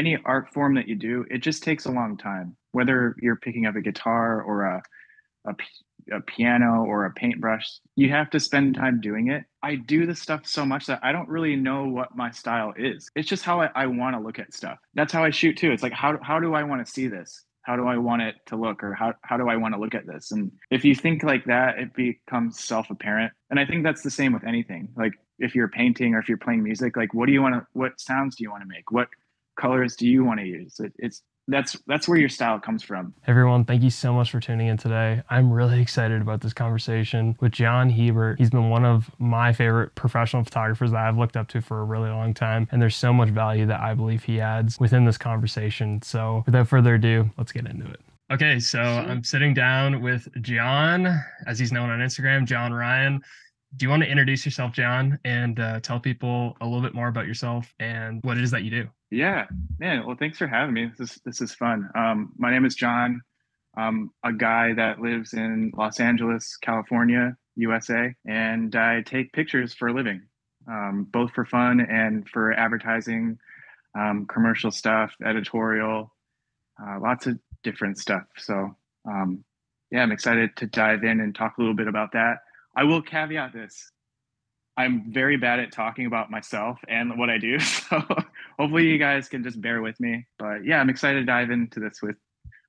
any art form that you do, it just takes a long time. Whether you're picking up a guitar or a a, a piano or a paintbrush, you have to spend time doing it. I do the stuff so much that I don't really know what my style is. It's just how I, I want to look at stuff. That's how I shoot too. It's like how how do I want to see this? How do I want it to look or how how do I want to look at this? And if you think like that, it becomes self-apparent. And I think that's the same with anything. Like if you're painting or if you're playing music, like what do you want to what sounds do you want to make? What colors do you want to use? It, it's that's that's where your style comes from. Everyone, thank you so much for tuning in today. I'm really excited about this conversation with John Hebert. He's been one of my favorite professional photographers that I've looked up to for a really long time, and there's so much value that I believe he adds within this conversation. So, without further ado, let's get into it. Okay, so I'm sitting down with John, as he's known on Instagram, John Ryan do you want to introduce yourself, John, and uh, tell people a little bit more about yourself and what it is that you do? Yeah, man. Well, thanks for having me. This is this is fun. Um, my name is John. I'm a guy that lives in Los Angeles, California, USA, and I take pictures for a living, um, both for fun and for advertising, um, commercial stuff, editorial, uh, lots of different stuff. So, um, yeah, I'm excited to dive in and talk a little bit about that. I will caveat this. I'm very bad at talking about myself and what I do. So hopefully you guys can just bear with me. But yeah, I'm excited to dive into this with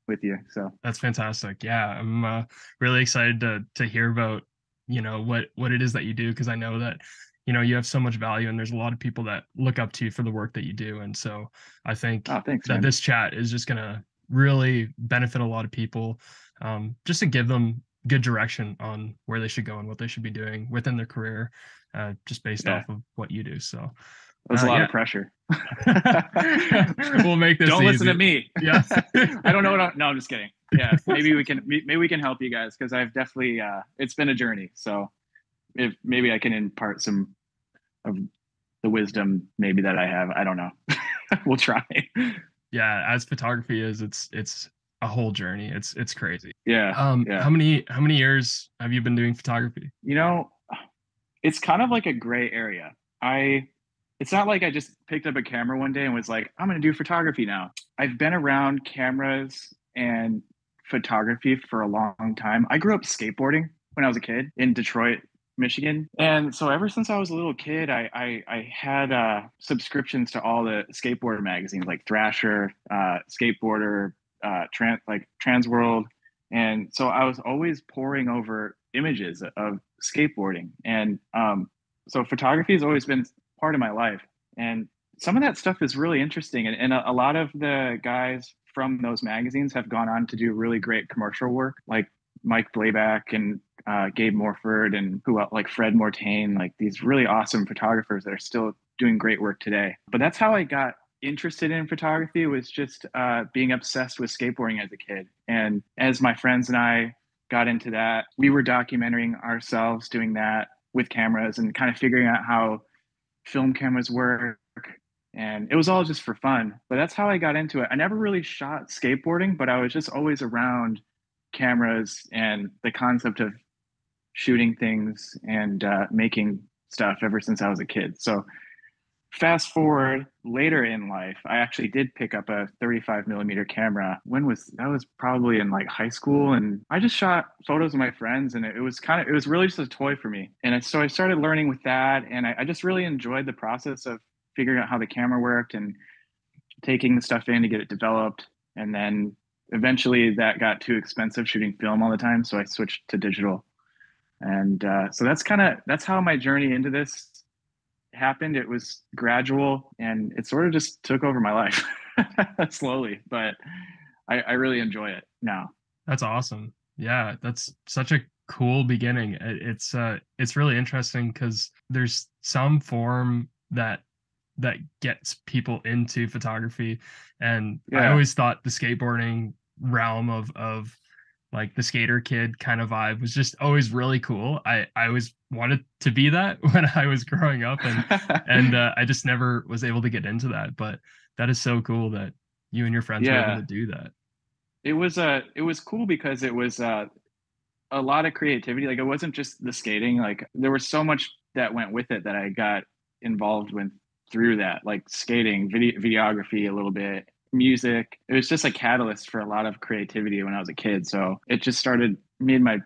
with you. So that's fantastic. Yeah, I'm uh, really excited to to hear about you know what what it is that you do because I know that you know you have so much value and there's a lot of people that look up to you for the work that you do. And so I think oh, thanks, that man. this chat is just gonna really benefit a lot of people um, just to give them good direction on where they should go and what they should be doing within their career, uh, just based yeah. off of what you do. So that's uh, a lot yeah. of pressure. we'll make this. Don't easy. listen to me. Yeah, I don't know what. I'm, no, I'm just kidding. Yeah, maybe we can. Maybe we can help you guys because I've definitely. Uh, it's been a journey. So, if maybe I can impart some of the wisdom maybe that I have. I don't know. we'll try. Yeah, as photography is, it's it's a whole journey. It's it's crazy. Yeah. Um yeah. how many how many years have you been doing photography? You know, it's kind of like a gray area. I it's not like I just picked up a camera one day and was like, I'm going to do photography now. I've been around cameras and photography for a long time. I grew up skateboarding when I was a kid in Detroit, Michigan. And so ever since I was a little kid, I I, I had uh, subscriptions to all the skateboard magazines like Thrasher, uh, Skateboarder, uh, trans like Transworld, and so I was always poring over images of skateboarding, and um, so photography has always been part of my life, and some of that stuff is really interesting, and, and a, a lot of the guys from those magazines have gone on to do really great commercial work, like Mike Blabac and uh, Gabe Morford and who like Fred Mortagne, like these really awesome photographers that are still doing great work today. But that's how I got interested in photography was just uh, being obsessed with skateboarding as a kid. And as my friends and I got into that, we were documenting ourselves doing that with cameras and kind of figuring out how film cameras work. And it was all just for fun. But that's how I got into it. I never really shot skateboarding, but I was just always around cameras and the concept of shooting things and uh, making stuff ever since I was a kid. So fast forward later in life i actually did pick up a 35 millimeter camera when was that was probably in like high school and i just shot photos of my friends and it, was kind of it was really just a toy for me. And so i started learning with that and I, I just really enjoyed the process of figuring out how the camera worked and taking the stuff in to get it developed and then eventually that got too expensive shooting film all the time so i switched to digital. And uh, so that's kind of that's how my journey into this happened. It was gradual and it sort of just took over my life slowly, but I, I really enjoy it now. That's awesome. Yeah, that's such a cool beginning. It's uh it's really interesting because there's some form that that gets people into photography and yeah. I always thought the skateboarding realm of of like the skater kid kind of vibe was just always really cool. I I always wanted to be that when I was growing up, and and uh, I just never was able to get into that. But that is so cool that you and your friends yeah. were able to do that. It was uh it was cool because it was uh a lot of creativity. Like it wasn't just the skating. Like there was so much that went with it that I got involved with through that, like skating, video, videography, a little bit, music. It was just a catalyst for a lot of creativity when I was a kid. So it just started made my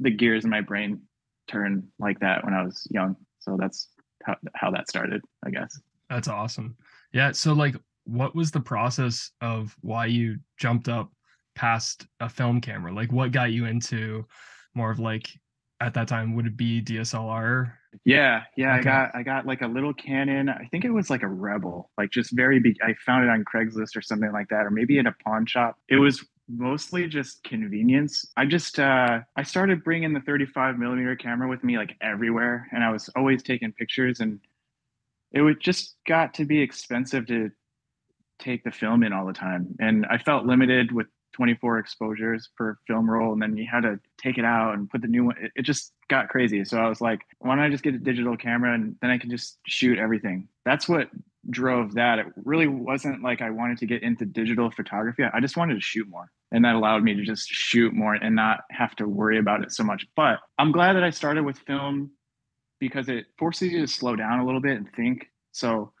the gears in my brain turn like that when I was young. So that's how, how that started, I guess. That's awesome. Yeah. So like what was the process of why you jumped up past a film camera? Like what got you into more of like at that time would it be DSLR? Yeah, yeah, okay. I got I got like a little Canon. I think it was like a Rebel, like just very big. I found it on Craigslist or something like that, or maybe in a pawn shop. It was mostly just convenience. I just uh, I started bringing the 35 millimeter camera with me like everywhere, and I was always taking pictures, and it would just got to be expensive to take the film in all the time, and I felt limited with 24 exposures per film roll, and then you had to take it out and put the new one. It, it just got crazy. So I was like, why don't I just get a digital camera and then I can just shoot everything? That's what drove that. It really wasn't like I wanted to get into digital photography. I just wanted to shoot more. And that allowed me to just shoot more and not have to worry about it so much. But I'm glad that I started with film because it forces you to slow down a little bit and think. So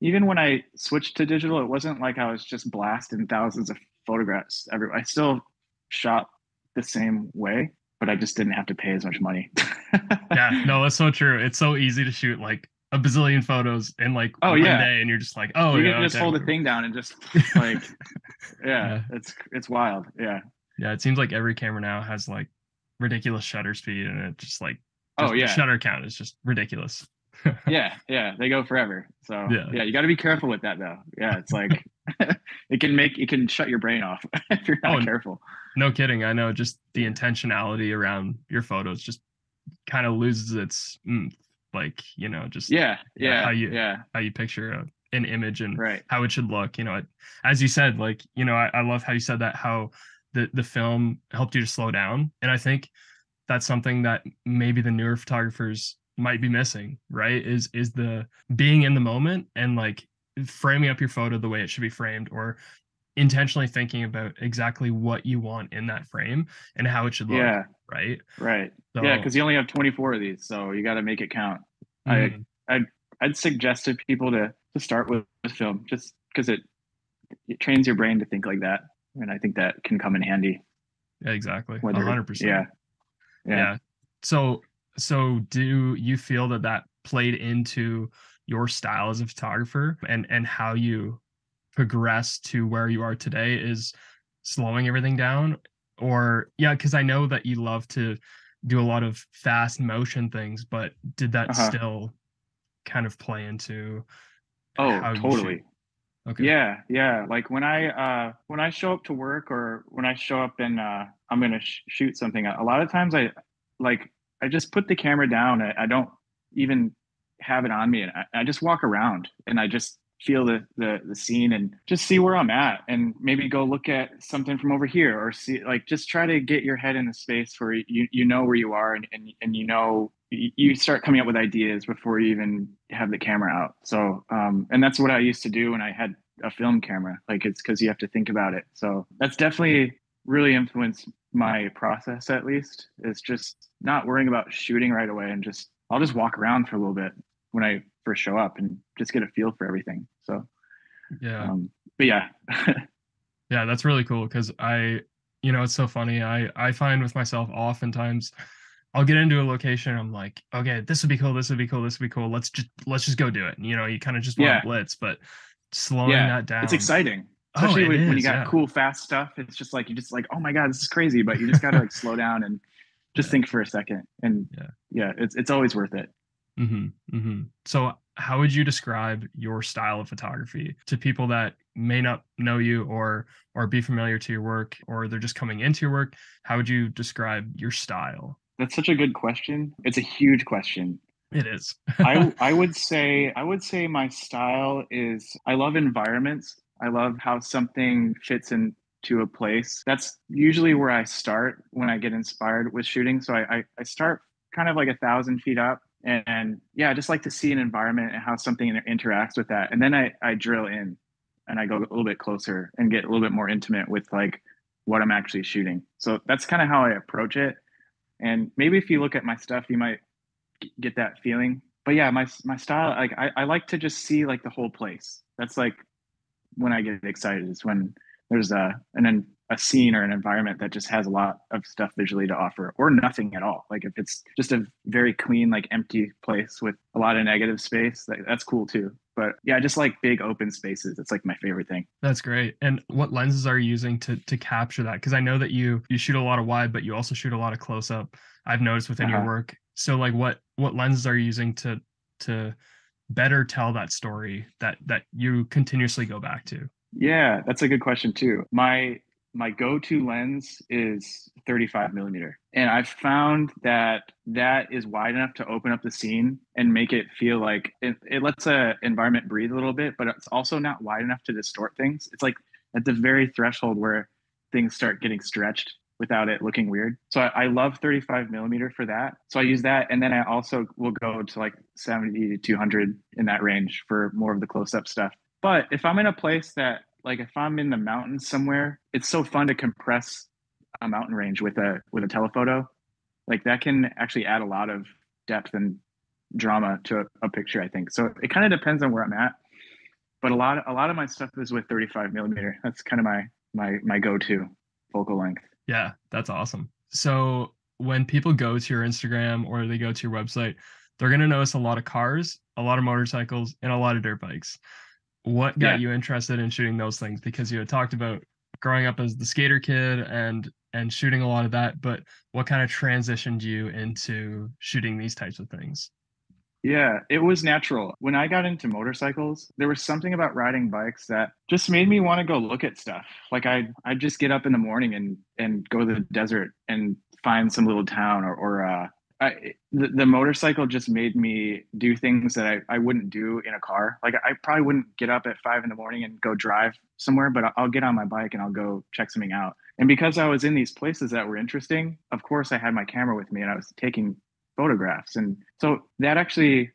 even when I switched to digital, it wasn't like I was just blasting thousands of photographs everywhere. I still shot the same way, but I just didn't have to pay as much money. yeah, no, that's so true. It's so easy to shoot like a bazillion photos in like oh one yeah. day and you're just like oh you yeah, can just okay. hold the thing down and just like yeah, yeah, it's it's wild yeah. Yeah it seems like every camera now has like ridiculous shutter speed and it just like oh, just, oh yeah. shutter count is just ridiculous. Yeah yeah they go forever so yeah, yeah you got to be careful with that though. Yeah it's like it can make it can shut your brain off if you're not oh, careful no kidding i know just the intentionality around your photos just kind of loses its mm, like you know just yeah yeah how you yeah how you picture a, an image and right. how it should look you know as you said like you know I, I love how you said that how the the film helped you to slow down and i think that's something that maybe the newer photographers might be missing right is is the being in the moment and like framing up your photo the way it should be framed or intentionally thinking about exactly what you want in that frame and how it should look yeah. right? Right. So, yeah because you only have 24 of these so you got to make it count. Mm-hmm. i i'd, I'd suggest to people to to start with, with film just because it it trains your brain to think like that and i think that can come in handy. Yeah, exactly Whether, 100% yeah. yeah. Yeah so so do you feel that that played into your style as a photographer and and how you progress to where you are today is slowing everything down? Or yeah because i know that you love to do a lot of fast motion things but did that uh-huh. still kind of play into oh totally. okay. Yeah yeah like when i uh when i show up to work or when i show up and uh i'm gonna sh- shoot something a lot of times i like i just put the camera down i, I don't even have it on me and I, I just walk around and i just feel the, the the scene and just see where I'm at and maybe go look at something from over here or see like just try to get your head in the space where you you know where you are and and, and you know you start coming up with ideas before you even have the camera out. So um and that's what I used to do when I had a film camera. Like it's because you have to think about it. So that's definitely really influenced my process at least is just not worrying about shooting right away and just I'll just walk around for a little bit when I first show up and just get a feel for everything. So yeah, um, but yeah, yeah, that's really cool because I, you know, it's so funny. I I find with myself oftentimes. I'll get into a location. I'm like, okay, this would be cool. This would be cool. This would be cool. Let's just let's just go do it. And, you know, you kind of just want yeah. blitz, but slowing yeah. that down. It's exciting, oh, especially oh, when, is, when, you got yeah. cool, fast stuff. It's just like you just like, oh my god, this is crazy. But you just gotta like slow down and just think for a second. And yeah, yeah, it's it's always worth it. Mm-hmm, mm-hmm. So, how would you describe your style of photography to people that may not know you or or be familiar to your work, or they're just coming into your work? How would you describe your style? That's such a good question. It's a huge question. It is. I I would say I would say my style is I love environments. I love how something fits into a place. That's usually where I start when I get inspired with shooting. So I, I, I start kind of like a thousand feet up and yeah i just like to see an environment and how something interacts with that. And then i i drill in and i go a little bit closer and get a little bit more intimate with like what i'm actually shooting. So that's kind of how i approach it. And maybe if you look at my stuff you might get that feeling. But yeah, my my style, like I, I like to just see like the whole place. That's like when I get excited is when there's a an a scene or an environment that just has a lot of stuff visually to offer or nothing at all like if it's just a very clean like empty place with a lot of negative space that, that's cool too but yeah, I just like big open spaces. It's like my favorite thing. That's great. And what lenses are you using to to capture that? Because I know that you you shoot a lot of wide, but you also shoot a lot of close up. I've noticed within uh-huh. your work. So like what what lenses are you using to to better tell that story that that you continuously go back to? Yeah, that's a good question too. My my go-to lens is 35 millimeter. And i've found that that is wide enough to open up the scene and make it feel like it, it lets a environment breathe a little bit but it's also not wide enough to distort things. It's like at the very threshold where things start getting stretched without it looking weird. So I, I love 35 millimeter for that. So i use that. And then i also will go to like 70 to 200 in that range for more of the close-up stuff. But if i'm in a place that like if I'm in the mountains somewhere, it's so fun to compress a mountain range with a with a telephoto. Like that can actually add a lot of depth and drama to a, a picture. I think so. It kind of depends on where I'm at, but a lot of, a lot of my stuff is with 35 millimeter. That's kind of my my my go to focal length. Yeah, that's awesome. So when people go to your Instagram or they go to your website, they're gonna notice a lot of cars, a lot of motorcycles, and a lot of dirt bikes what got yeah. you interested in shooting those things? Because you had talked about growing up as the skater kid and and shooting a lot of that but what kind of transitioned you into shooting these types of things? Yeah it was natural. When i got into motorcycles there was something about riding bikes that just made me want to go look at stuff. Like i i'd just get up in the morning and and go to the desert and find some little town or, or uh, I, the, the, motorcycle just made me do things that I, I wouldn't do in a car. Like I probably wouldn't get up at five in the morning and go drive somewhere, but I'll get on my bike and I'll go check something out. And because I was in these places that were interesting, of course I had my camera with me and I was taking photographs. And so that actually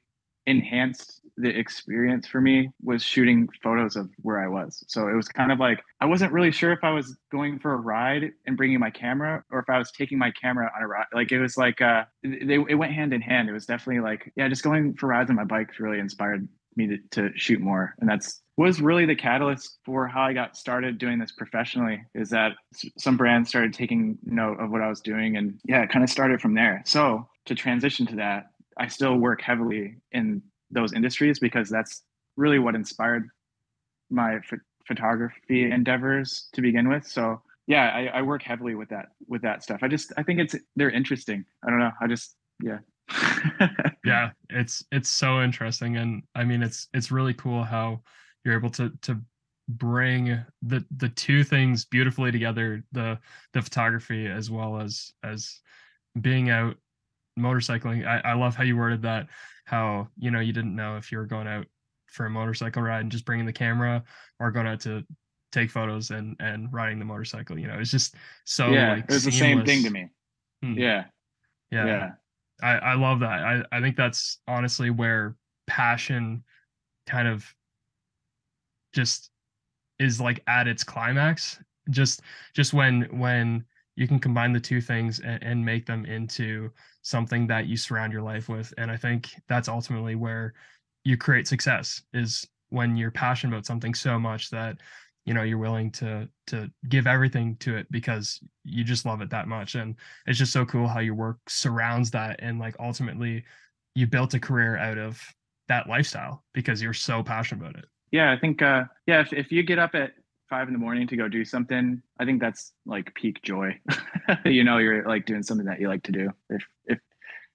enhanced the experience for me was shooting photos of where I was. So it was kind of like I wasn't really sure if I was going for a ride and bringing my camera or if I was taking my camera on a ride. Like it was like uh, they it went hand in hand. It was definitely like yeah, just going for rides on my bike really inspired me to, to shoot more, and that's was really the catalyst for how I got started doing this professionally. Is that some brands started taking note of what I was doing, and yeah, it kind of started from there. So to transition to that, I still work heavily in those industries because that's really what inspired my ph- photography endeavors to begin with. So yeah, I, I, work heavily with that with that stuff. I just I think it's they're interesting. I don't know. I just yeah. yeah, it's it's so interesting, and I mean it's it's really cool how you're able to to bring the the two things beautifully together the the photography as well as as being out motorcycling I, I love how you worded that how you know you didn't know if you were going out for a motorcycle ride and just bringing the camera or going out to take photos and and riding the motorcycle you know it's just so yeah like, it's the same thing to me. Hmm. yeah. Yeah. Yeah. I, I love that. I, I think that's honestly where passion kind of just is like at its climax. Just just when when you can combine the two things and, and make them into something that you surround your life with. And i think that's ultimately where you create success is when you're passionate about something so much that you know you're willing to to give everything to it because you just love it that much. And it's just so cool how your work surrounds that and like ultimately you built a career out of that lifestyle because you're so passionate about it. Yeah i think uh yeah if, if you get up at five in the morning to go do something, I think that's like peak joy. you know, you're like doing something that you like to do. If if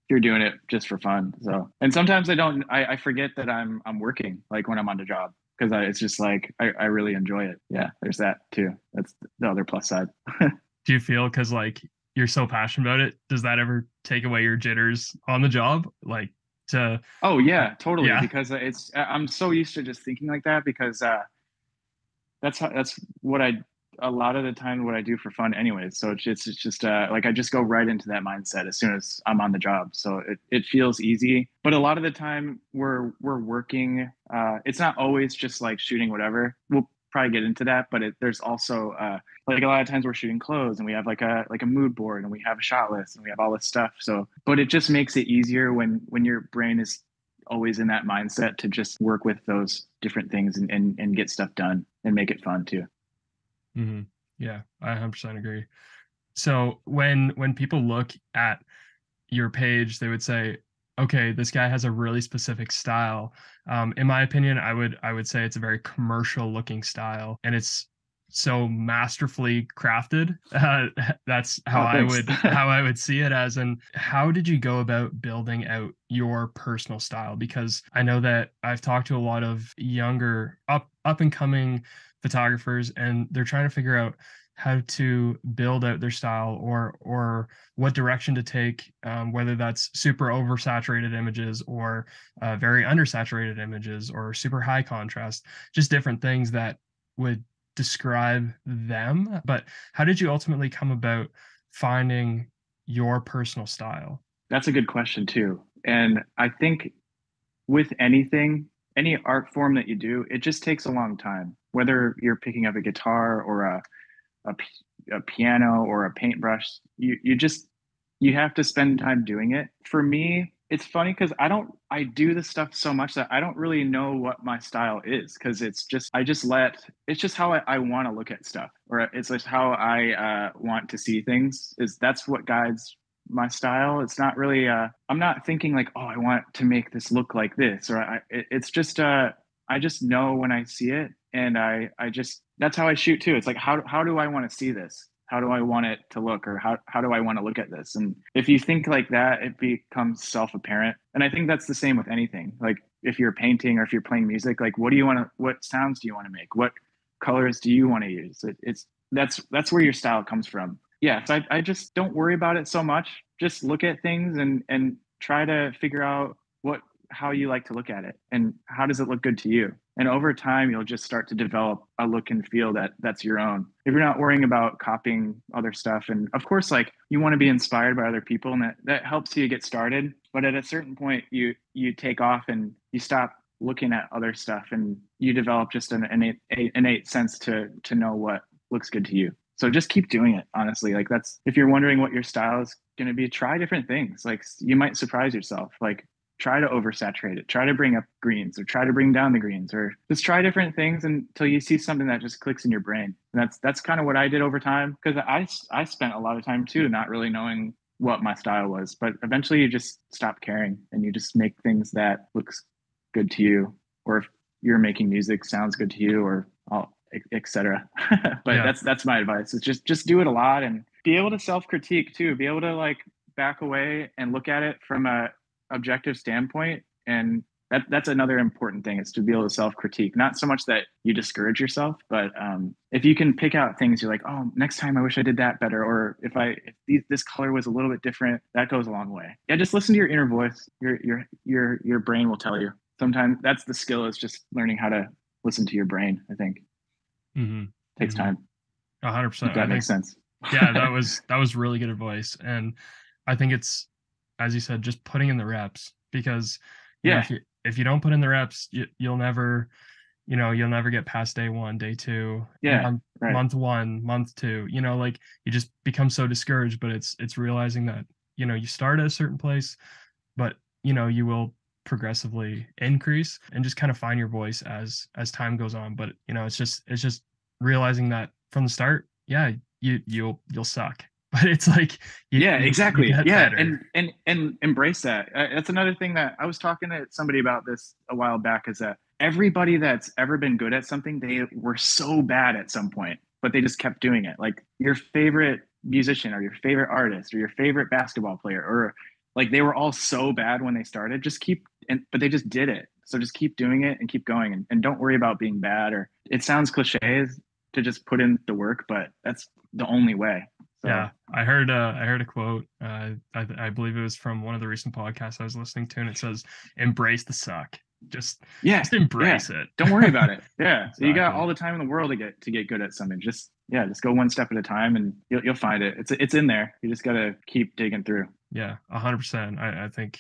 you're doing it just for fun. So, and sometimes I don't. I, I forget that I'm I'm working like when I'm on the job because it's just like I, I really enjoy it. Yeah, there's that too. That's the other plus side. do you feel because like you're so passionate about it? Does that ever take away your jitters on the job? Like to oh yeah totally yeah. because it's i'm so used to just thinking like that because uh that's how, that's what I a lot of the time what I do for fun anyways. So it's just, it's just uh, like I just go right into that mindset as soon as I'm on the job. So it, it feels easy. But a lot of the time we're we're working. Uh, it's not always just like shooting whatever. We'll probably get into that, but it, there's also uh, like a lot of times we're shooting clothes and we have like a like a mood board and we have a shot list and we have all this stuff. So but it just makes it easier when when your brain is always in that mindset to just work with those different things and, and, and get stuff done and make it fun too. Mm-hmm. Yeah, I 100% agree. So when when people look at your page, they would say, okay, this guy has a really specific style. Um, in my opinion, I would I would say it's a very commercial looking style, and it's so masterfully crafted. Uh, that's how oh, I would how I would see it as. And how did you go about building out your personal style? Because I know that I've talked to a lot of younger up up and coming photographers, and they're trying to figure out how to build out their style or or what direction to take um, whether that's super oversaturated images or uh, very undersaturated images or super high contrast just different things that would describe them but how did you ultimately come about finding your personal style? That's a good question too. And i think with anything any art form that you do it just takes a long time whether you're picking up a guitar or a a, a piano or a paintbrush you you just you have to spend time doing it. For me it's funny because i don't i do this stuff so much that i don't really know what my style is because it's just i just let it's just how i, I want to look at stuff or it's just how i uh, want to see things is that's what guides my style it's not really uh i'm not thinking like oh i want to make this look like this or i it, it's just uh i just know when i see it and i i just that's how I shoot too. It's like how how do I want to see this? How do I want it to look or how how do I want to look at this? And if you think like that, it becomes self-apparent. And I think that's the same with anything. Like if you're painting or if you're playing music, like what do you want to what sounds do you want to make? What colors do you want to use? It, it's that's that's where your style comes from. Yeah, so I, I just don't worry about it so much. Just look at things and and try to figure out what how you like to look at it and how does it look good to you and over time you'll just start to develop a look and feel that that's your own. If you're not worrying about copying other stuff and of course like you want to be inspired by other people and that that helps you get started but at a certain point you you take off and you stop looking at other stuff and you develop just an innate innate sense to to know what looks good to you. So just keep doing it honestly. Like that's if you're wondering what your style is going to be try different things. Like you might surprise yourself. Like try to oversaturate it try to bring up greens or try to bring down the greens or just try different things until you see something that just clicks in your brain. And that's that's kind of what i did over time because i i spent a lot of time too not really knowing what my style was. But eventually you just stop caring and you just make things that looks good to you or if you're making music sounds good to you or etc but yeah. that's that's my advice is just just do it a lot and be able to self critique too. Be able to like back away and look at it from a objective standpoint and that, that's another important thing is to be able to self-critique. Not so much that you discourage yourself but um, if you can pick out things you're like oh next time i wish i did that better or if i if these, this color was a little bit different that goes a long way. Yeah just listen to your inner voice. Your your your your brain will tell you. Sometimes that's the skill is just learning how to listen to your brain i think. Mm-hmm. takes mm-hmm. time. 100% if that I makes think, sense. Yeah that was that was really good advice and i think it's as you said, just putting in the reps because yeah, know, if, you, if you don't put in the reps, you, you'll never, you know, you'll never get past day one, day two, yeah, month, right. month one, month two. You know, like you just become so discouraged. But it's it's realizing that you know you start at a certain place, but you know you will progressively increase and just kind of find your voice as as time goes on. But you know, it's just it's just realizing that from the start, yeah, you you'll you'll suck but it's like you, yeah exactly. yeah better. and and and embrace that. Uh, that's another thing that i was talking to somebody about this a while back is that everybody that's ever been good at something they were so bad at some point but they just kept doing it. Like your favorite musician or your favorite artist or your favorite basketball player or like they were all so bad when they started just keep and but they just did it. So just keep doing it and keep going and, and don't worry about being bad or it sounds cliche to just put in the work but that's the only way so. Yeah, I heard uh, I heard a quote. Uh, I, I believe it was from one of the recent podcasts I was listening to, and it says, "Embrace the suck." Just yeah, just embrace yeah. it. Don't worry about it. Yeah, exactly. so you got all the time in the world to get to get good at something. Just yeah, just go one step at a time, and you'll you'll find it. It's it's in there. You just gotta keep digging through. Yeah, hundred percent. I I think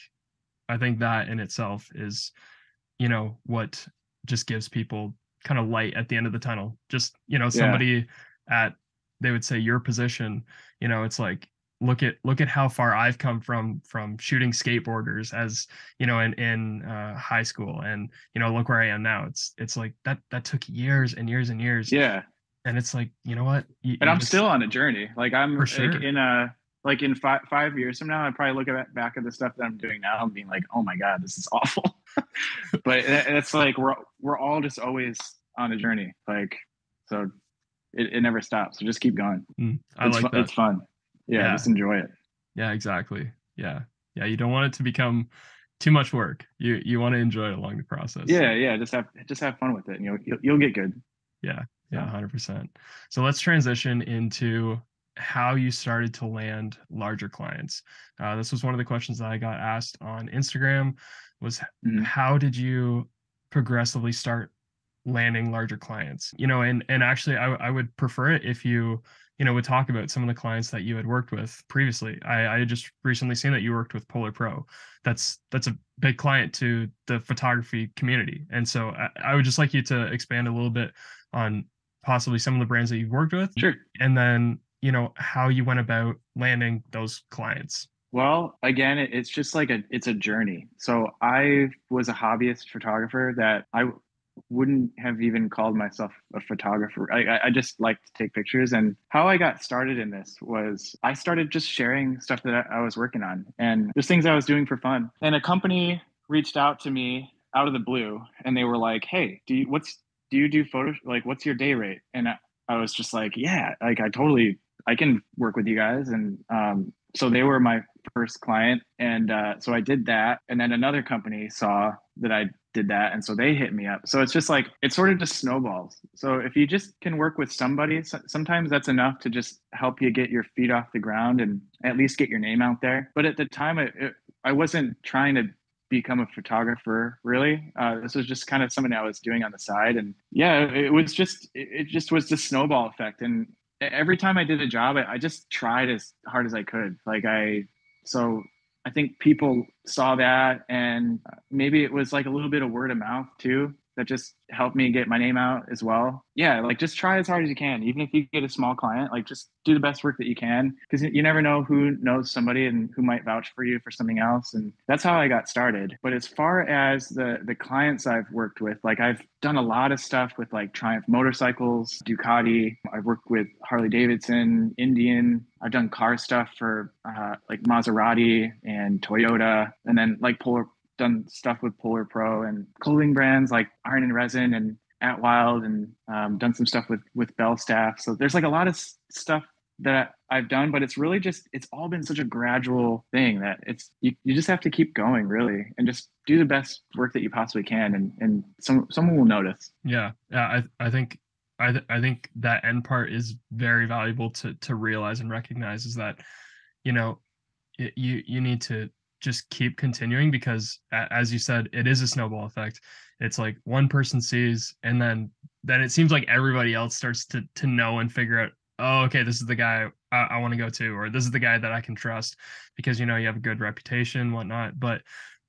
I think that in itself is, you know, what just gives people kind of light at the end of the tunnel. Just you know, somebody yeah. at they would say your position you know it's like look at look at how far I've come from from shooting skateboarders as you know in in uh, high school, and you know look where I am now. It's it's like that that took years and years and years. Yeah, and it's like you know what? You, and I'm just, still on a journey. Like I'm sure. like in a like in five five years from now, I probably look at back at the stuff that I'm doing now and being like, oh my god, this is awful. but it's like we're we're all just always on a journey. Like so, it, it never stops. So just keep going. Mm, I it's like fun, that. It's fun yeah, yeah, just enjoy it. Yeah, exactly. Yeah. Yeah. You don't want it to become too much work. You you want to enjoy it along the process. Yeah, yeah. Just have just have fun with it and you'll you'll, you'll get good. Yeah. Yeah, hundred percent. So let's transition into how you started to land larger clients. Uh, this was one of the questions that I got asked on Instagram was mm-hmm. how did you progressively start landing larger clients? You know, and and actually I, I would prefer it if you you know, would talk about some of the clients that you had worked with previously. I, I just recently seen that you worked with PolarPro. That's that's a big client to the photography community, and so I, I would just like you to expand a little bit on possibly some of the brands that you've worked with, sure, and then you know how you went about landing those clients. Well, again, it's just like a it's a journey. So I was a hobbyist photographer that I wouldn't have even called myself a photographer. I, I just like to take pictures. And how I got started in this was I started just sharing stuff that I was working on and just things I was doing for fun. And a company reached out to me out of the blue and they were like, Hey, do you, what's, do you do photo? Like, what's your day rate? And I, I was just like, yeah, like I totally, I can work with you guys. And, um, so they were my first client and uh, so i did that and then another company saw that i did that and so they hit me up. So it's just like it sort of just snowballs. So if you just can work with somebody sometimes that's enough to just help you get your feet off the ground and at least get your name out there. But at the time it, it, i wasn't trying to become a photographer really. Uh, this was just kind of something i was doing on the side and yeah it was just it just was the snowball effect. And every time I did a job, I, I just tried as hard as I could. Like I, so I think people saw that, and maybe it was like a little bit of word of mouth too that just helped me get my name out as well. Yeah, like just try as hard as you can. Even if you get a small client, like just do the best work that you can because you never know who knows somebody and who might vouch for you for something else. And that's how I got started. But as far as the the clients I've worked with, like I've done a lot of stuff with like Triumph motorcycles, Ducati. I've worked with Harley Davidson, Indian. I've done car stuff for uh, like Maserati and Toyota, and then like Polar done stuff with PolarPro and clothing brands like Iron and Resin and Atwyld, and um, done some stuff with with Belstaff. So there's like a lot of stuff that I've done, but it's really just it's all been such a gradual thing that it's you, you just have to keep going really and just do the best work that you possibly can and and some someone will notice. Yeah. Yeah, I I think I th- I think that end part is very valuable to to realize and recognize is that you know you you need to just keep continuing because as you said it is a snowball effect. It's like one person sees and then then it seems like everybody else starts to to know and figure out oh okay this is the guy i, I want to go to or this is the guy that i can trust because you know you have a good reputation whatnot but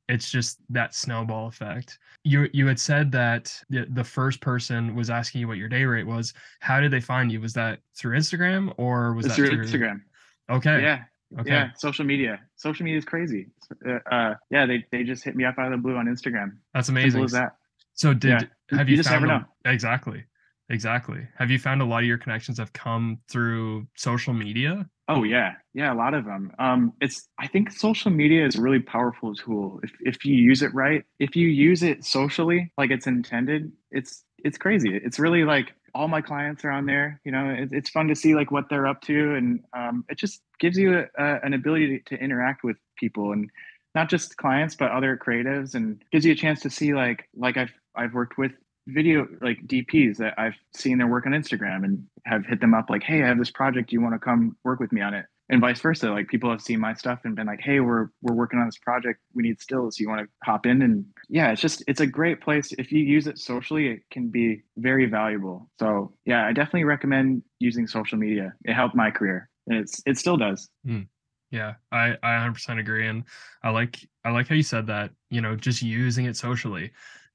it's just that snowball effect. You you had said that the, the first person was asking you what your day rate was. How did they find you? Was that through instagram or was it's that through instagram. Okay. Yeah Okay. Yeah, social media. Social media is crazy. Uh, uh, yeah, they they just hit me up out of the blue on Instagram. That's amazing. Simple as that. So did yeah. have you, you just never a, know. Exactly. Exactly. Have you found a lot of your connections have come through social media? Oh yeah, yeah, a lot of them. Um, it's I think social media is a really powerful tool if if you use it right. If you use it socially, like it's intended, it's it's crazy. It's really like all my clients are on there. You know, it, it's fun to see like what they're up to, and um, it just gives you a, a, an ability to, to interact with people and not just clients but other creatives, and gives you a chance to see like like I've I've worked with video like DPs that I've seen their work on Instagram and have hit them up like, hey, I have this project. Do you want to come work with me on it? And vice versa. Like people have seen my stuff and been like, "Hey, we're we're working on this project. We need stills. You want to hop in?" And yeah, it's just it's a great place. If you use it socially, it can be very valuable. So yeah, I definitely recommend using social media. It helped my career, and it's it still does. Mm. Yeah, I I 100% agree, and I like I like how you said that. You know, just using it socially.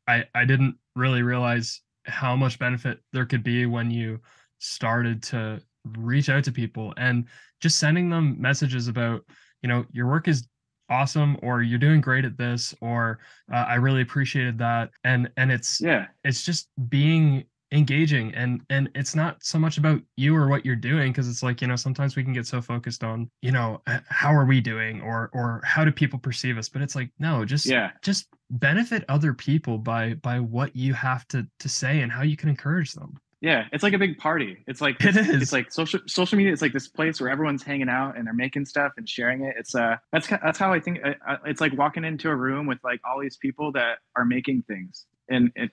I I didn't really realize how much benefit there could be when you started to reach out to people and just sending them messages about you know your work is awesome or you're doing great at this or uh, i really appreciated that and and it's yeah. it's just being engaging and and it's not so much about you or what you're doing because it's like you know sometimes we can get so focused on you know how are we doing or or how do people perceive us but it's like no just yeah. just benefit other people by by what you have to to say and how you can encourage them yeah it's like a big party it's like it it's, it's like social social media it's like this place where everyone's hanging out and they're making stuff and sharing it it's uh that's that's how i think uh, uh, it's like walking into a room with like all these people that are making things and it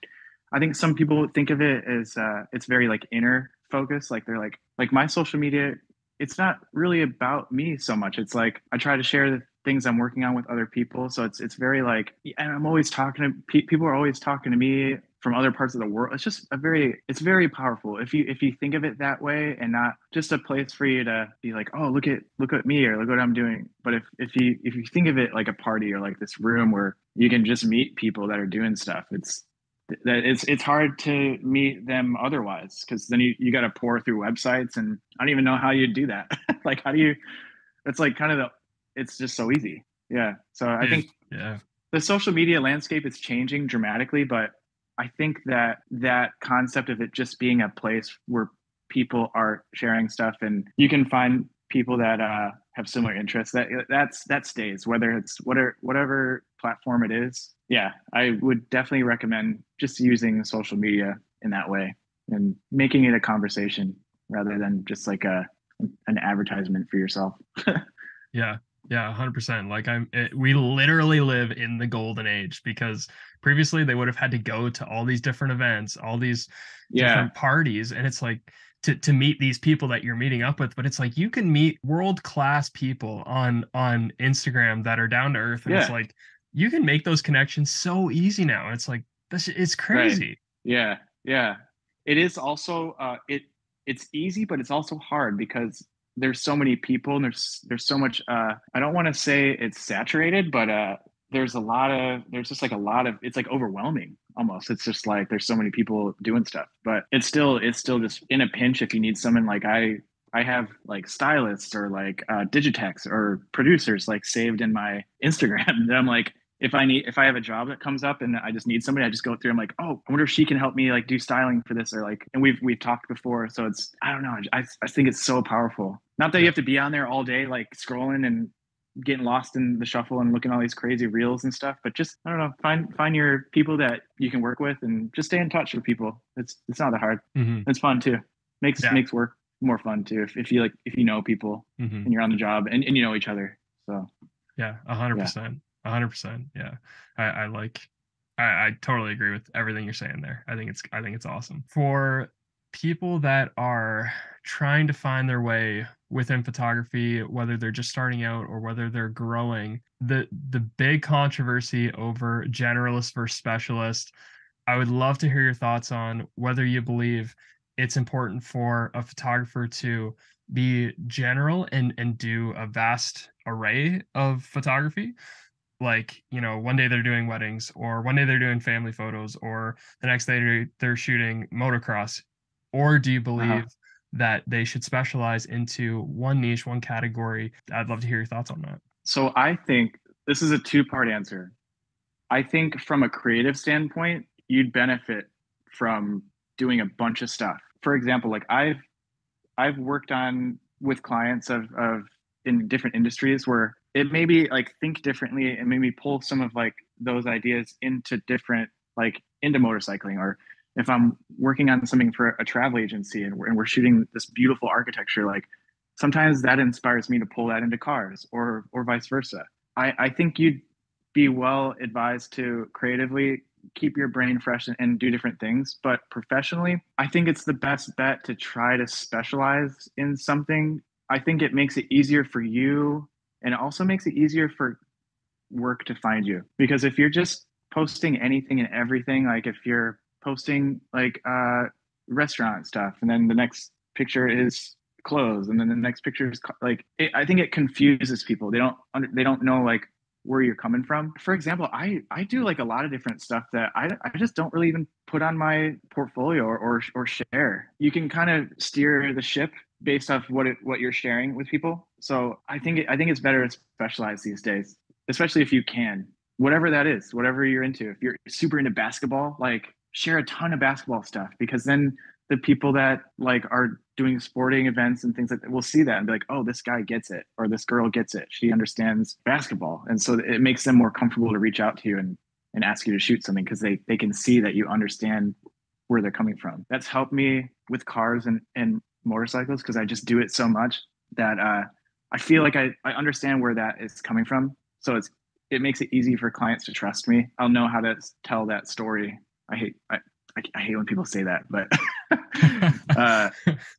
I think some people think of it as uh, it's very like inner focus. Like they're like like my social media. It's not really about me so much. It's like I try to share the things I'm working on with other people. So it's it's very like, and I'm always talking to pe- people are always talking to me from other parts of the world. It's just a very it's very powerful. If you if you think of it that way and not just a place for you to be like, oh look at look at me or look what I'm doing. But if if you if you think of it like a party or like this room where you can just meet people that are doing stuff, it's that it's it's hard to meet them otherwise because then you, you got to pour through websites and i don't even know how you do that. Like how do you it's like kind of the it's just so easy. Yeah. So i think yeah. the social media landscape is changing dramatically but i think that that concept of it just being a place where people are sharing stuff and you can find people that uh, have similar interests that that's that stays whether it's whatever whatever platform it is. Yeah i would definitely recommend just using social media in that way and making it a conversation rather than just like a an advertisement for yourself. Yeah yeah 100% like i'm it, we literally live in the golden age because previously they would have had to go to all these different events all these yeah. different parties and it's like to to meet these people that you're meeting up with but it's like you can meet world class people on on Instagram that are down to earth and yeah. it's like you can make those connections so easy now it's like this it's crazy right. yeah yeah it is also uh it it's easy but it's also hard because there's so many people and there's there's so much uh I don't want to say it's saturated but uh there's a lot of there's just like a lot of it's like overwhelming almost. It's just like there's so many people doing stuff but it's still it's still just in a pinch if you need someone like i i have like stylists or like uh digitechs or producers like saved in my instagram and i'm like if i need if i have a job that comes up and i just need somebody i just go through i'm like oh i wonder if she can help me like do styling for this or like and we've we've talked before so it's i don't know i, I think it's so powerful not that you have to be on there all day like scrolling and getting lost in the shuffle and looking at all these crazy reels and stuff. But just I don't know, find find your people that you can work with and just stay in touch with people. It's it's not that hard. Mm-hmm. It's fun too. Makes yeah. makes work more fun too if, if you like if you know people mm-hmm. and you're on the job and, and you know each other. So yeah, a hundred percent. Hundred percent. Yeah. I, I like I, I totally agree with everything you're saying there. I think it's I think it's awesome. For people that are trying to find their way within photography whether they're just starting out or whether they're growing the the big controversy over generalist versus specialist i would love to hear your thoughts on whether you believe it's important for a photographer to be general and and do a vast array of photography like you know one day they're doing weddings or one day they're doing family photos or the next day they're shooting motocross or do you uh-huh. believe uh-huh. that they should specialize into one niche, one category? I'd love to hear your thoughts on that. So I think this is a two part answer. I think from a creative standpoint, you'd benefit from doing a bunch of stuff. For example, like I've I've worked on with clients of of in different industries where it maybe like think differently and maybe pull some of like those ideas into different like into motorcycling or if I'm working on something for a travel agency and we're, and we're shooting this beautiful architecture, like sometimes that inspires me to pull that into cars or or vice versa. I, I think you'd be well advised to creatively keep your brain fresh and, and do different things. But professionally, I think it's the best bet to try to specialize in something. I think it makes it easier for you and it also makes it easier for work to find you. Because if you're just posting anything and everything, like if you're posting like uh, restaurant stuff, and then the next picture is clothes, and then the next picture is like it, I think it confuses people. They don't they don't know like where you're coming from. For example, I I do like a lot of different stuff that I I just don't really even put on my portfolio or or, or share. You can kind of steer the ship based off what it what you're sharing with people. So I think I think it's better to specialize these days, especially if you can. Whatever that is, whatever you're into. If you're super into basketball, like share a ton of basketball stuff because then the people that like are doing sporting events and things like that will see that and be like, oh, this guy gets it, or this girl gets it. She understands basketball, and so it makes them more comfortable to reach out to you and and ask you to shoot something because they they can see that you understand where they're coming from. That's helped me with cars and and motorcycles because I just do it so much that uh, I feel like I I understand where that is coming from. So it's it makes it easy for clients to trust me. I'll know how to tell that story. I hate I, I, hate when people say that, but uh,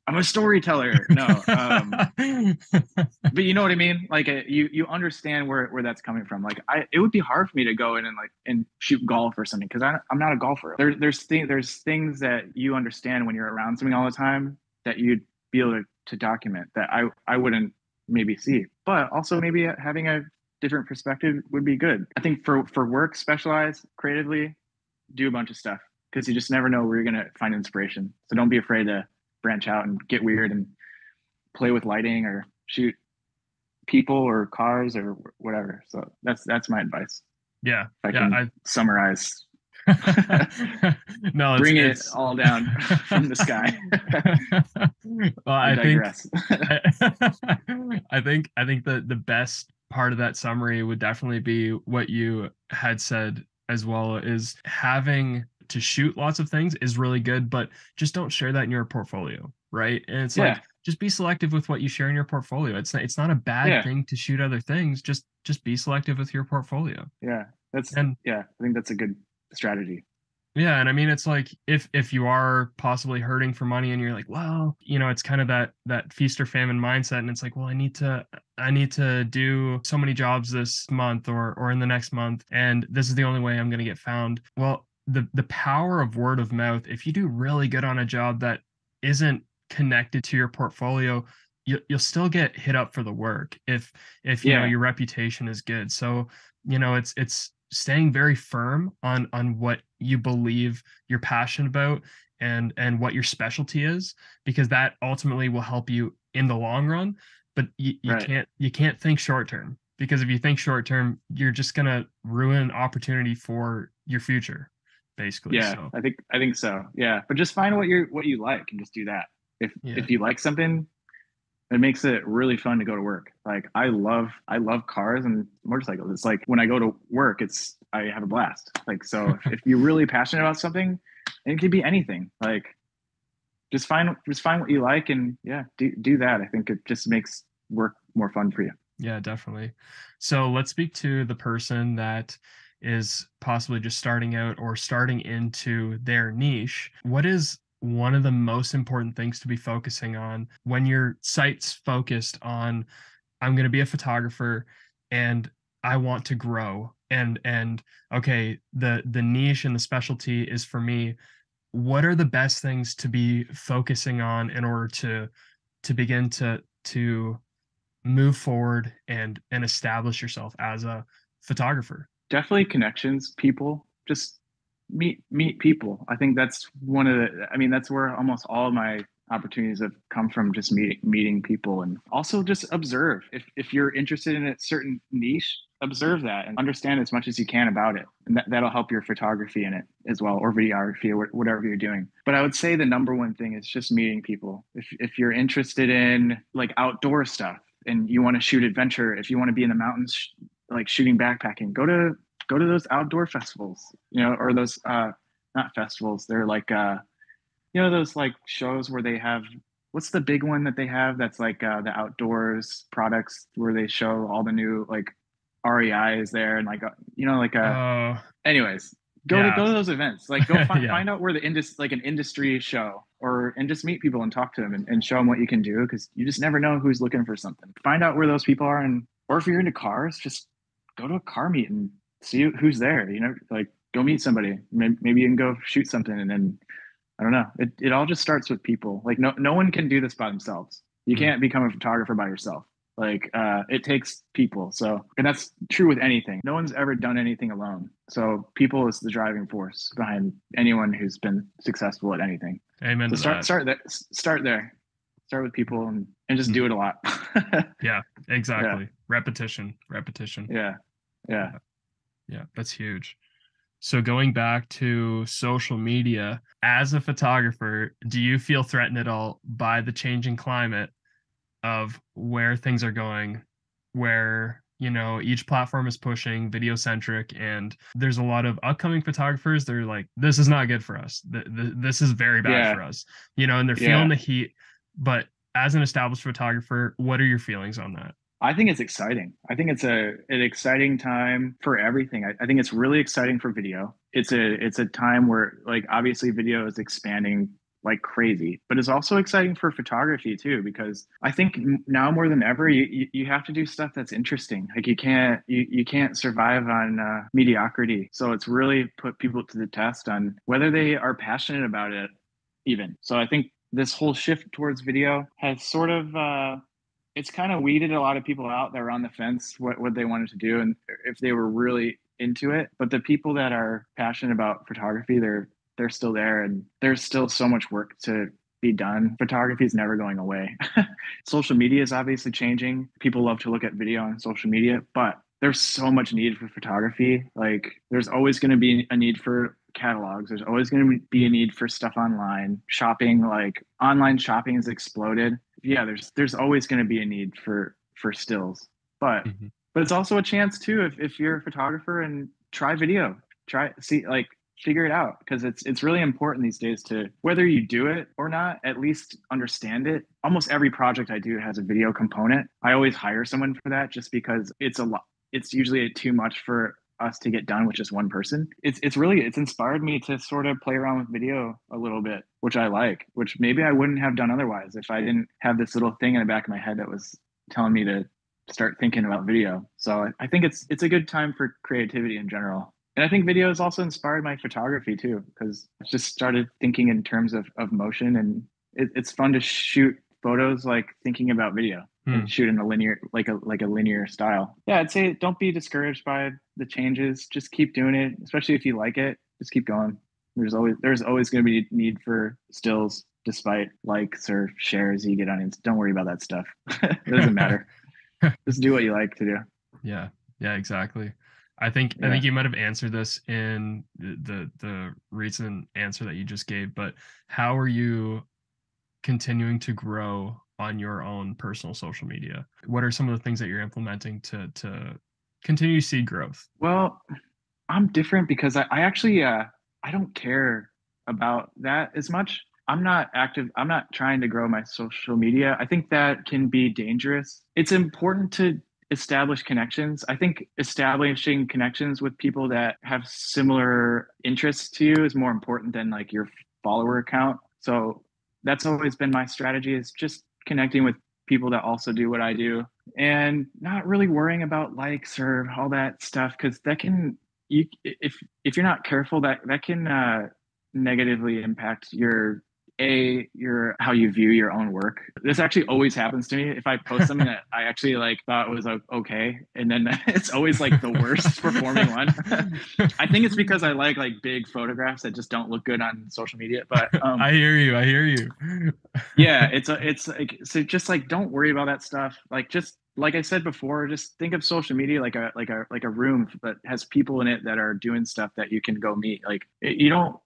I'm a storyteller. No, um, but you know what I mean. Like uh, you, you understand where where that's coming from. Like I, it would be hard for me to go in and like and shoot golf or something because I'm not a golfer. There's there's there's things that you understand when you're around something all the time that you'd be able to, to document that I I wouldn't maybe see. But also maybe having a different perspective would be good. I think for for work, specialize creatively, do a bunch of stuff because you just never know where you're going to find inspiration. So don't be afraid to branch out and get weird and play with lighting or shoot people or cars or whatever. So that's that's my advice. Yeah, if I yeah, can I... summarize. no, bring it's, it all down from the sky. well, I, I think I think I think the the best part of that summary would definitely be what you had said as well is having to shoot lots of things is really good, but just don't share that in your portfolio, right? And it's yeah. like just be selective with what you share in your portfolio. It's not, it's not a bad yeah. thing to shoot other things. Just just be selective with your portfolio. Yeah, that's and yeah, I think that's a good strategy. Yeah, and I mean it's like if if you are possibly hurting for money and you're like, well, you know, it's kind of that that feast or famine mindset and it's like, well, I need to I need to do so many jobs this month or or in the next month and this is the only way I'm going to get found. Well, the the power of word of mouth if you do really good on a job that isn't connected to your portfolio you, you'll still get hit up for the work if if you yeah. know your reputation is good so you know it's it's staying very firm on on what you believe you're passionate about and and what your specialty is because that ultimately will help you in the long run but you, you right. can't you can't think short term because if you think short term you're just going to ruin opportunity for your future basically. Yeah, so. I think I think so. Yeah, but just find what you're what you like and just do that. If yeah. if you like something, it makes it really fun to go to work. Like I love I love cars and motorcycles. It's like when I go to work, it's I have a blast. Like so, if you're really passionate about something, it could be anything. Like just find just find what you like and yeah, do do that. I think it just makes work more fun for you. Yeah, definitely. So let's speak to the person that is possibly just starting out or starting into their niche, what is one of the most important things to be focusing on when your site's focused on I'm going to be a photographer and I want to grow and and okay the the niche and the specialty is for me what are the best things to be focusing on in order to to begin to to move forward and and establish yourself as a photographer? Definitely connections, people, just meet meet people. I think that's one of the. I mean, that's where almost all my opportunities have come from just meeting meeting people and also just observe if, if you're interested in a certain niche observe that and understand as much as you can about it and that, that'll help your photography in it as well or videography or whatever you're doing but i would say the number one thing is just meeting people if, if you're interested in like outdoor stuff and you want to shoot adventure if you want to be in the mountains like shooting backpacking go to go to those outdoor festivals, you know, or those uh not festivals, they're like uh you know those like shows where they have what's the big one that they have that's like uh the outdoors products where they show all the new like REI is there and like uh, you know like uh uh, anyways go yeah. to go to those events like go find, yeah. find out where the industry like an industry show or and just meet people and talk to them and, and show them what you can do because you just never know who's looking for something find out where those people are and or if you're into cars just go to a car meet and see who's there. You know, like go meet somebody. Maybe you can go shoot something, and then I don't know. It it all just starts with people. Like no no one can do this by themselves. You mm-hmm. can't become a photographer by yourself. Like uh, it takes people. So, and that's true with anything. No one's ever done anything alone. So, people is the driving force behind anyone who's been successful at anything. Amen. So start that. start there. Start there. Start with people and and just do it a lot. Yeah, exactly. Repetition, repetition. yeah, yeah. Yeah, that's huge. So going back to social media, as a photographer, do you feel threatened at all by the changing climate of where things are going, where you know each platform is pushing video centric and there's a lot of upcoming photographers they're like this is not good for us Th- th- this is very bad Yeah. for us you know and they're Yeah. feeling the heat but as an established photographer what are your feelings on that I think it's exciting. I think it's a an exciting time for everything. I, I think it's really exciting for video. It's a it's a time where like obviously video is expanding like crazy, but it's also exciting for photography too because I think now more than ever you, you, you have to do stuff that's interesting. Like you can't you, you can't survive on uh, mediocrity. So it's really put people to the test on whether they are passionate about it even. So I think this whole shift towards video has sort of uh, it's kind of weeded a lot of people out that were on the fence what, what they wanted to do and if they were really into it but the people that are passionate about photography they're they're still there and there's still so much work to be done. Photography is never going away. Social media is obviously changing. People love to look at video on social media but there's so much need for photography. Like there's always going to be a need for catalogs. There's always going to be a need for stuff online. Shopping like online shopping has exploded yeah there's there's always going to be a need for for stills but Mhm. but it's also a chance too if, if you're a photographer and try video try see like figure it out because it's it's really important these days to whether you do it or not at least understand it almost every project i do has a video component i always hire someone for that just because it's a lot it's usually too much for us to get done with just one person. It's it's really it's inspired me to sort of play around with video a little bit which i like which maybe i wouldn't have done otherwise if i didn't have this little thing in the back of my head that was telling me to start thinking about video. So I- think it's it's a good time for creativity in general. And i think video has also inspired my photography too because i just started thinking in terms of, of motion and it, it's fun to shoot photos like thinking about video Hmm. and shoot in a linear like a like a linear style. Yeah i'd say don't be discouraged by the changes. Just keep doing it especially if you like it. Just keep going. There's always there's always going to be need for stills despite likes or shares you get on Insta. don't worry about that stuff. It doesn't matter. Just do what you like to do. Yeah, yeah, exactly. I think I think you might have answered this in the the recent answer that you just gave, but how are you continuing to grow on your own personal social media? What are some of the things that you're implementing to to continue to see growth? Well, I'm different because I, I actually uh, I don't care about that as much. I'm not active. I'm not trying to grow my social media. I think that can be dangerous. It's important to establish connections. I think establishing connections with people that have similar interests to you is more important than like your follower count. So that's always been my strategy is just connecting with people that also do what I do and not really worrying about likes or all that stuff because that can you if if you're not careful that that can uh, negatively impact your a your how you view your own work this actually always happens to me if i post something that i actually like thought was uh, okay and then it's always like the worst performing one i think it's because i like like big photographs that just don't look good on social media but um, I hear you. I hear you. yeah it's a it's like so just like don't worry about that stuff like just like i said before just think of social media like a like a like a room that has people in it that are doing stuff that you can go meet like you don't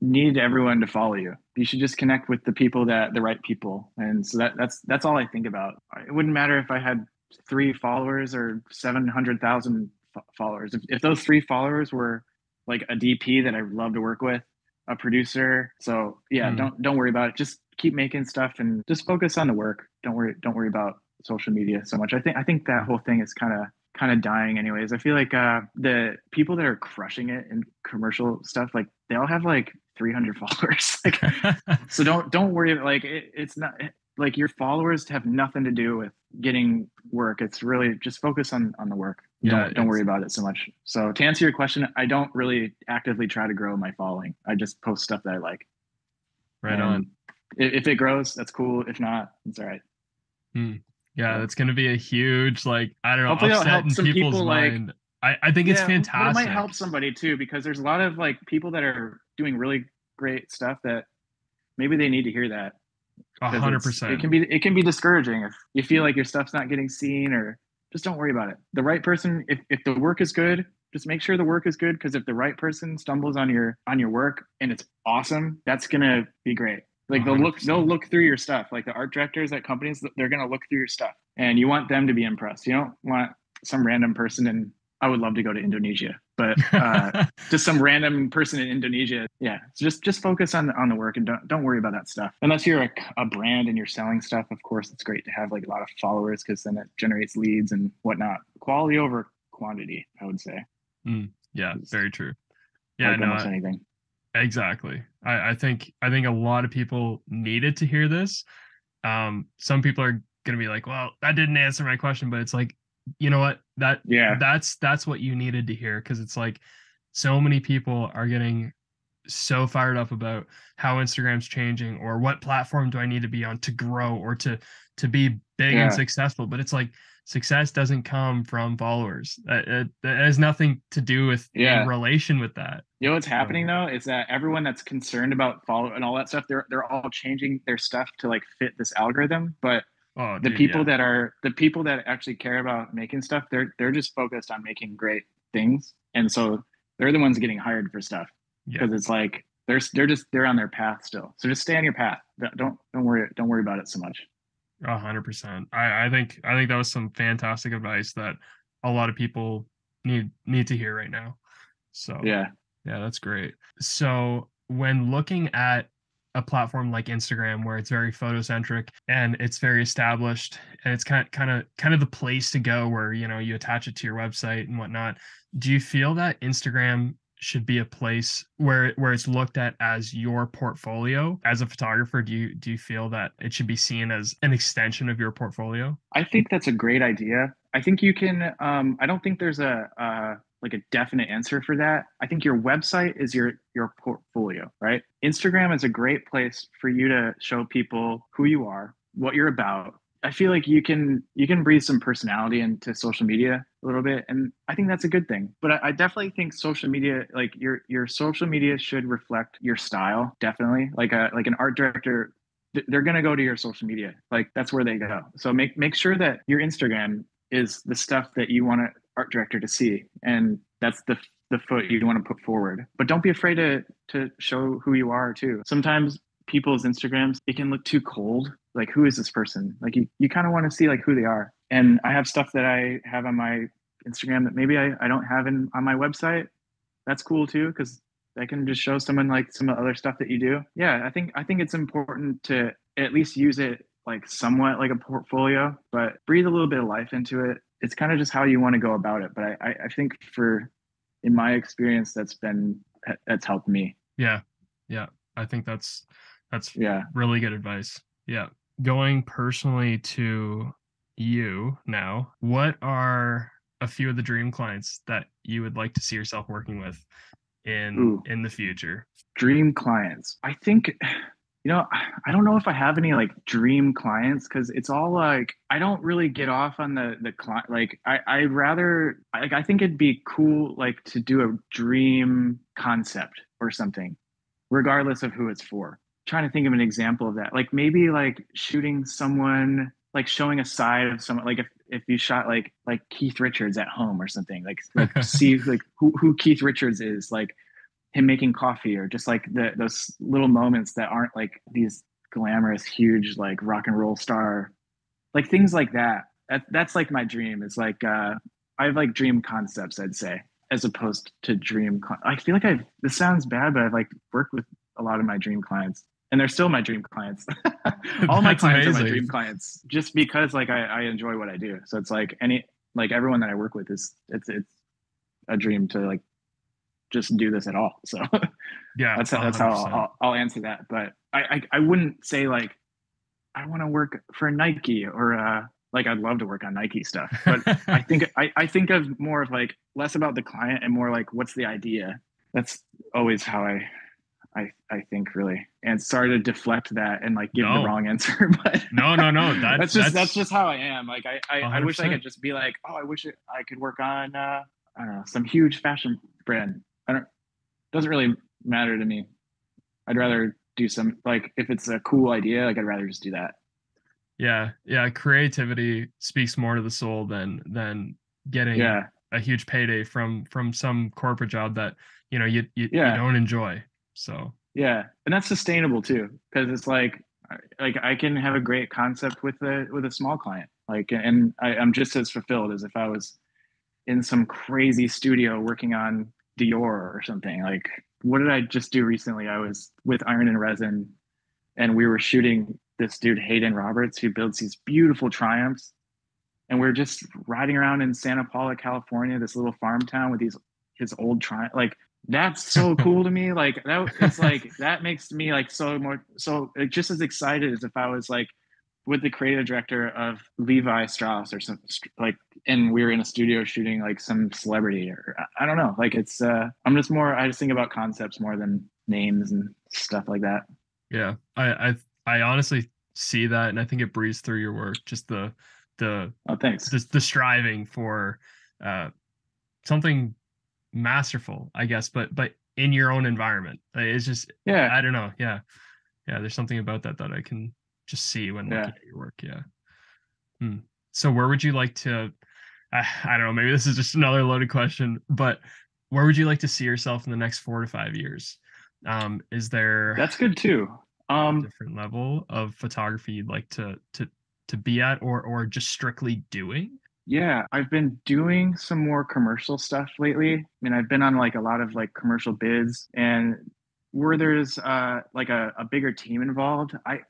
need everyone to follow you you should just connect with the people that the right people and so that that's that's all i think about it wouldn't matter if i had three followers or 700000 f- followers if, if those three followers were like a dp that i love to work with a producer. So yeah, Hmm. don't don't worry about it. Just keep making stuff and just focus on the work. Don't worry don't worry about social media so much. I think I think that whole thing is kind of kind of dying anyways. I feel like uh the people that are crushing it in commercial stuff like they all have like 300 followers. like so don't don't worry like it, it's not like your followers have nothing to do with getting work. It's really just focus on on the work. Yeah, don't, don't worry about it so much. So to answer your question, I don't really actively try to grow my following. I just post stuff that I like. right And on. If it grows, that's cool. If not, it's all right. Hmm. Yeah, that's going to be a huge, like, I don't know, Hopefully upset in some people's people, like- mind. I, I think it's fantastic. It might help somebody too because there's a lot of like people that are doing really great stuff that maybe they need to hear that. Hundred it's- It can be it can be discouraging if you feel like your stuff's not getting seen or just don't worry about it. The right person, if, if the work is good, just make sure the work is good because if the right person stumbles on your on your work and it's awesome, that's gonna be great. Like they'll look 100%. they'll look through your stuff. Like the art directors at companies, they're gonna look through your stuff, and you want them to be impressed. You don't want some random person in. I would love to go to Indonesia, but uh, just some random person in Indonesia. Yeah, so just just focus on on the work and don't don't worry about that stuff. Unless you're a, a brand and you're selling stuff, of course, it's great to have like a lot of followers because then it generates leads and whatnot. Quality over quantity, I would say. yeah, very true. Yeah, like no, almost I- anything. Exactly. I, I think I think a lot of people needed to hear this. Um, some people are gonna be like, "Well, that didn't answer my question," but it's like, you know what? That Yeah, that's that's what you needed to hear because it's like so many people are getting so fired up about how Instagram's changing or what platform do I need to be on to grow or to to be big Yeah. and successful. But it's like success doesn't come from followers. Uh, uh, that, it, that has nothing to do with Yeah. in relation with that. You know what's happening though is that everyone that's concerned about follow and all that stuff, they're they're all changing their stuff to like fit this algorithm. But Oh, the dude, people yeah. that are the people that actually care about making stuff, they're they're just focused on making great things, and so they're the ones getting hired for stuff Yeah. because it's like they're they're just they're on their path still. So just stay on your path. Don't don't don't worry don't worry about it so much. A hundred percent. I, I think I think that was some fantastic advice that a lot of people need need to hear right now. So Yeah. yeah, that's great. So when looking at a platform like Instagram where it's very photocentric and it's very established and it's kind of kind of kind of the place to go where you know you attach it to your website and whatnot, do you feel that Instagram should be a place where where it's looked at as your portfolio as a photographer do you do you feel that it should be seen as an extension of your portfolio I think that's a great idea. I think you can. Um, I don't think there's a uh, like a definite answer for that. I think your website is your your portfolio, right? Instagram is a great place for you to show people who you are, what you're about. I feel like you can you can breathe some personality into social media a little bit, and I think that's a good thing. But I, I definitely think social media, like your your social media, should reflect your style. Definitely, like a like an art director they're going to go to your social media like that's where they go so make make sure that your instagram is the stuff that you want an art director to see and that's the the foot you want to put forward. But don't be afraid to to show who you are too. Sometimes people's instagrams it can look too cold like who is this person? Like you, you kind of want to see like who they are. And i have stuff that i have on my instagram that maybe i, I don't have in on my website. That's cool too because that can just show someone like some of the other stuff that you do. Yeah i think i think it's important to at least use it like somewhat like a portfolio but breathe a little bit of life into it. It's kind of just how you want to go about it but i i, I think for in my experience that's been that's helped me. Yeah. Yeah. I think that's that's yeah. really good advice. Yeah. Going personally to you now what are a few of the dream clients that you would like to see yourself working with in Ooh. in the future? Dream clients. I think you know i don't know if i have any like dream clients because it's all like i don't really get off on the the client like i i'd rather like i think it'd be cool like to do a dream concept or something regardless of who it's for. Trying to think of an example of that like maybe like shooting someone like showing a side of someone like if if you shot like like keith richards at home or something like like see like who, who keith richards is like him making coffee or just like the those little moments that aren't like these glamorous huge like rock and roll star like things like that. That that's like my dream is like uh i have like dream concepts i'd say as opposed to dream i feel like i've this sounds bad but i've like worked with a lot of my dream clients and they're still my dream clients. All my clients are my dream clients just because like I, I enjoy what i do. So it's like any like everyone that i work with is it's it's a dream to like just do this at all. So yeah that's how, that's how I'll, I'll, I'll answer that. But I, I i wouldn't say like i want to work for nike or uh like i'd love to work on nike stuff. But i think I, I think of more of like less about the client and more like what's the idea? That's always how i I I think really, and sorry to deflect that and like give No. the wrong answer, but No, no, no, that's- that's just that's, that's- just how I am. Like I I, I wish I could just be like, oh, I wish it, I could work on uh, I don't know some huge fashion brand. I don't doesn't really matter to me. I'd rather do some like if it's a cool idea, like I'd rather just do that. Yeah, yeah. Creativity speaks more to the soul than than getting Yeah, a huge payday from from some corporate job that you know you you, Yeah. you don't enjoy. So yeah, and that's sustainable too, because it's like like I can have a great concept with a with a small client, like, and I, I'm just as fulfilled as if I was in some crazy studio working on Dior or something. Like, what did I just do recently? I was with Iron and Resin, and we were shooting this dude Hayden Roberts who builds these beautiful Triumphs, and we are just riding around in Santa Paula, California, this little farm town with these his old Triumph. Like, that's so cool to me. Like that, it's like that makes me like so more so like, just as excited as if I was like with the creative director of Levi Strauss or some like, and we were in a studio shooting like some celebrity or I- don't know. Like it's uh, I'm just more. I just think about concepts more than names and stuff like that. yeah, I I I honestly see that, and I think it breathes through your work. Just the the Oh, thanks. the, the striving for uh something masterful, I guess, but but in your own environment. It's just Yeah, I don't know. Yeah. Yeah. There's something about that that I can just see when Yeah. looking at your work. Yeah. Hmm. So where would you like to, I, I don't know, maybe this is just another loaded question, but where would you like to see yourself in the next four to five years? Um, is there that's good too. a Um, different level of photography you'd like to, to, to be at or, or just strictly doing? Yeah, I've been doing some more commercial stuff lately. I mean, I've been on like a lot of like commercial bids and where there's uh like a, a bigger team involved, I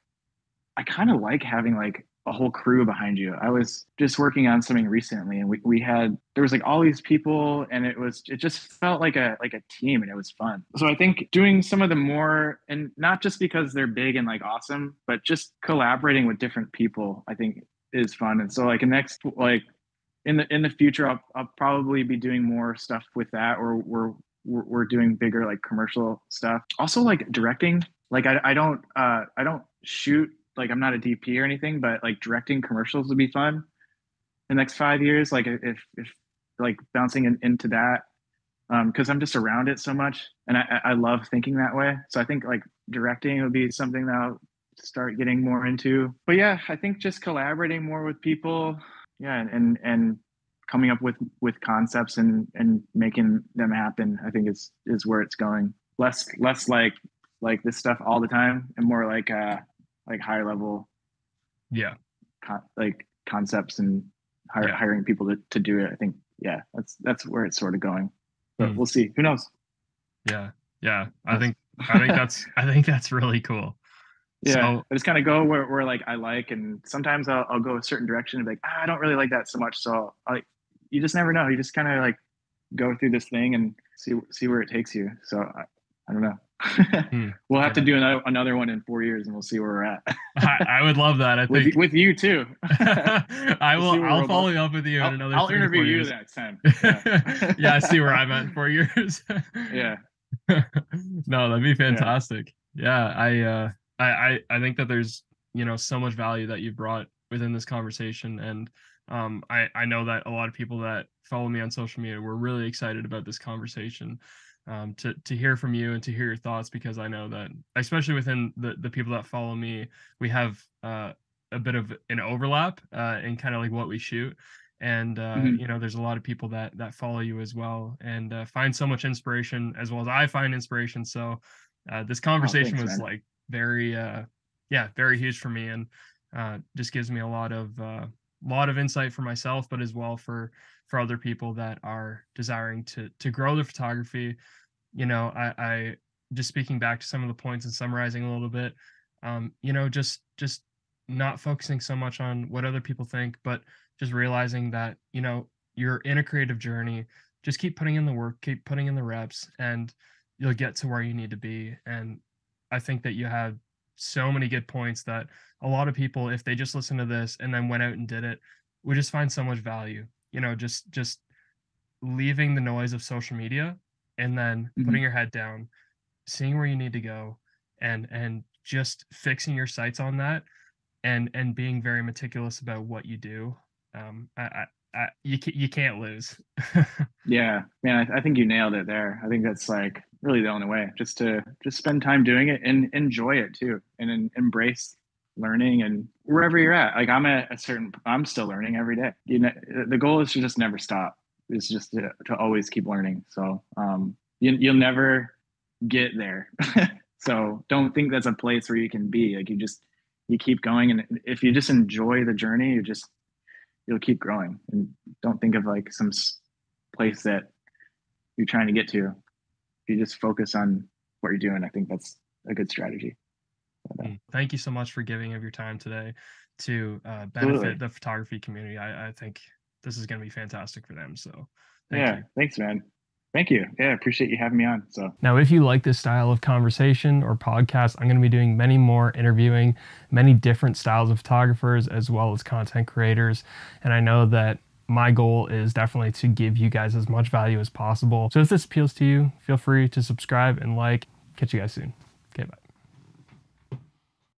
I kind of like having like a whole crew behind you. I was just working on something recently and we, we had there was like all these people and it was it just felt like a like a team and it was fun. So I think doing some of the more and not just because they're big and like awesome, but just collaborating with different people, I think is fun. And so like next like in the in the future I'll, I'll probably be doing more stuff with that or we're we're, we're doing bigger like commercial stuff also like directing like I, I don't uh i don't shoot like i'm not a dp or anything but like directing commercials would be fun. The next five years like if if like bouncing in, into that um because i'm just around it so much and I, I love thinking that way. So i think like directing would be something that i'll start getting more into. But yeah i think just collaborating more with people yeah and and, and coming up with with concepts and and making them happen i think is is where it's going. Less less like like this stuff all the time and more like uh like higher level Yeah. con- like concepts and hire, Yeah. hiring people to, to do it i think yeah that's that's where it's sort of going but Hmm. we'll see who knows Yeah. Yeah. I think, I think that's, I think that's really cool. yeah So- i just kind of go where, where like i like and sometimes I'll, I'll go a certain direction and be like ah, i don't really like that so much so i you just never know you just kind of like go through this thing and see see where it takes you so i, I don't know Hmm. we'll have to do another, another one in four years and we'll see where we're at I, I would love that. I with, think with you too I will. I'll follow up with you in I'll, another. I'll interview you years. next time Yeah. yeah. See where I'm at in four years. yeah no, that'd be fantastic. Yeah, I, uh, I, I, I think that there's, you know, so much value that you brought within this conversation, and um, I, I know that a lot of people that follow me on social media were really excited about this conversation. Um, to to hear from you and to hear your thoughts because I know that especially within the the people that follow me, we have uh, a bit of an overlap uh, in kind of like what we shoot and uh, Mhm. you know there's a lot of people that that follow you as well and uh, find so much inspiration as well as i find inspiration so uh, this conversation Oh, thanks, was man. like very uh yeah very huge for me and uh just gives me a lot of uh lot of insight for myself but as well for for other people that are desiring to to grow their photography. You know i i just speaking back to some of the points and summarizing a little bit um you know just just not focusing so much on what other people think but just realizing that you know you're in a creative journey. Just keep putting in the work keep putting in the reps and you'll get to where you need to be. And i think that you had so many good points that a lot of people if they just listen to this and then went out and did it would just find so much value you know just just leaving the noise of social media and then Mhm. putting your head down seeing where you need to go and and just fixing your sights on that and and being very meticulous about what you do um i i, I you, you can't lose yeah man I, I think you nailed it there i think that's like really the only way just to just spend time doing it and enjoy it too and, and embrace learning and wherever you're at. Like i'm at a certain i'm still learning every day. You know the goal is to just never stop. It's just to, to always keep learning. So um you, you'll never get there. So don't think that's a place where you can be. Like you just you keep going and if you just enjoy the journey you just you'll keep growing. And don't think of like some place that you're trying to get to you just focus on what you're doing i think that's a good strategy uh, mm, thank you so much for giving of your time today to uh, benefit Absolutely. the photography community I, I think this is going to be fantastic for them so yeah you. thanks man Thank you. Yeah, I appreciate you having me on. So now, if you like this style of conversation or podcast, I'm going to be doing many more interviewing many different styles of photographers as well as content creators. And I know that my goal is definitely to give you guys as much value as possible. So if this appeals to you, feel free to subscribe and like. Catch you guys soon.